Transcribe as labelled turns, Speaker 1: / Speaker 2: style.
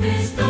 Speaker 1: Cristo.